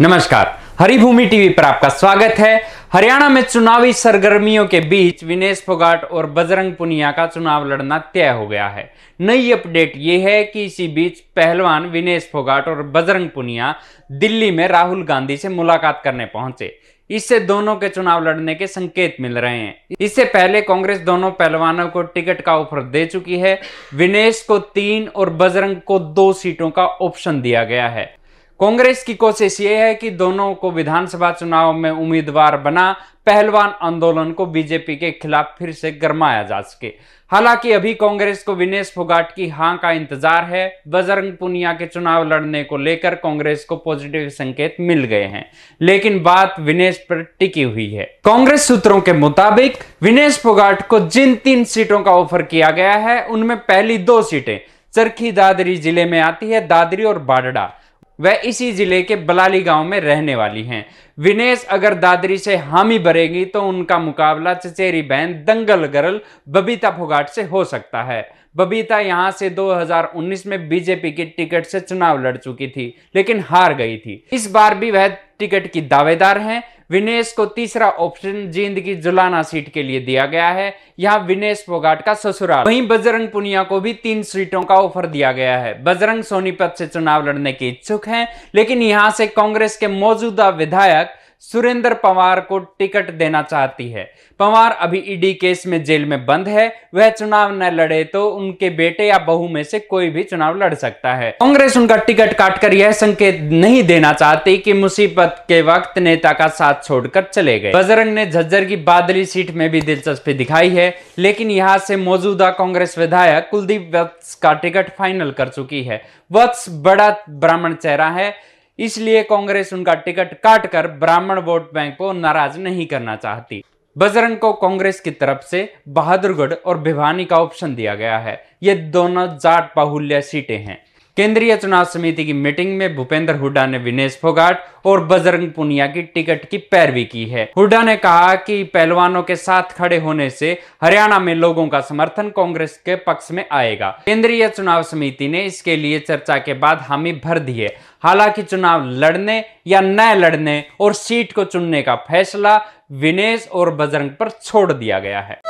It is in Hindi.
नमस्कार। हरिभूमि टीवी पर आपका स्वागत है। हरियाणा में चुनावी सरगर्मियों के बीच विनेश फोगाट और बजरंग पुनिया का चुनाव लड़ना तय हो गया है। नई अपडेट ये है कि इसी बीच पहलवान विनेश फोगाट और बजरंग पुनिया दिल्ली में राहुल गांधी से मुलाकात करने पहुँचे। इससे दोनों के चुनाव लड़ने के संकेत मिल रहे हैं। इससे पहले कांग्रेस दोनों पहलवानों को टिकट का ऑफ़र दे चुकी है। विनेश को तीन और बजरंग को दो सीटों का ऑप्शन दिया गया है। कांग्रेस की कोशिश ये है कि दोनों को विधानसभा चुनाव में उम्मीदवार बना, पहलवान आंदोलन को बीजेपी के खिलाफ फिर से गरमाया जा सके। हालाँकि अभी कांग्रेस को विनेश फोगाट की हाँ का इंतज़ार है। बजरंग पुनिया के चुनाव लड़ने को लेकर कांग्रेस को पॉजिटिव संकेत मिल गए हैं, लेकिन बात विनेश पर टिकी हुई है। कांग्रेस सूत्रों के मुताबिक, विनेश फोगाट को जिन तीन सीटों का ऑफ़र किया गया है, उनमें पहली दो सीटें चरखी दादरी ज़िले में आती है, दादरी और बाडड़ा। वह इसी ज़िले के बलाली गाँव में रहने वाली हैं। विनेश अगर दादरी से हामी भरेगी तो उनका मुकाबला चचेरी बहन दंगल गर्ल बबीता फोगाट से हो सकता है। बबीता यहाँ से 2019 में बीजेपी की टिकट से चुनाव लड़ चुकी थी, लेकिन हार गई थी। इस बार भी वह टिकट की दावेदार हैं। विनेश को तीसरा ऑप्शन जींद की जुलाना सीट के लिए दिया गया है। यहाँ विनेश फोगाट का ससुराल, वहीं बजरंग पुनिया को भी तीन सीटों का ऑफ़र दिया गया है। बजरंग सोनीपत से चुनाव लड़ने के इच्छुक हैं, लेकिन यहाँ से कांग्रेस के मौजूदा विधायक सुरेंद्र पवार को टिकट देना चाहती है। पवार अभी ईडी केस में जेल में बंद है। वह चुनाव न लड़े तो उनके बेटे या बहू में से कोई भी चुनाव लड़ सकता है। कांग्रेस उनका टिकट काटकर यह संकेत नहीं देना चाहती कि मुसीबत के वक्त नेता का साथ छोड़कर चले गए। बजरंग ने झज्जर की बादली सीट में भी दिलचस्पी दिखाई है, लेकिन यहाँ से मौजूदा कांग्रेस विधायक कुलदीप वत्स का टिकट फाइनल कर चुकी है। वत्स बड़ा ब्राह्मण चेहरा है। इसलिए कांग्रेस उनका टिकट काट कर ब्राह्मण वोट बैंक को नाराज़ नहीं करना चाहती। बजरंग को कांग्रेस की तरफ़ से बहादुरगढ़ और भिवानी का ऑप्शन दिया गया है। ये दोनों जाट बाहुल्य सीटें हैं। केंद्रीय चुनाव समिति की मीटिंग में भूपेंद्र हुड्डा ने विनेश फोगाट और बजरंग पुनिया की टिकट की पैरवी की है। हुड्डा ने कहा कि पहलवानों के साथ खड़े होने से हरियाणा में लोगों का समर्थन कांग्रेस के पक्ष में आएगा। केंद्रीय चुनाव समिति ने इसके लिए चर्चा के बाद हामी भर दी है हालाँकि चुनाव लड़ने या न लड़ने और सीट को चुनने का फैसला विनेश और बजरंग पर छोड़ दिया गया है।